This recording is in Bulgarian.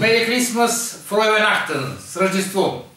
Мери Крисмас, Фройвен Ахтен, с Рождеством!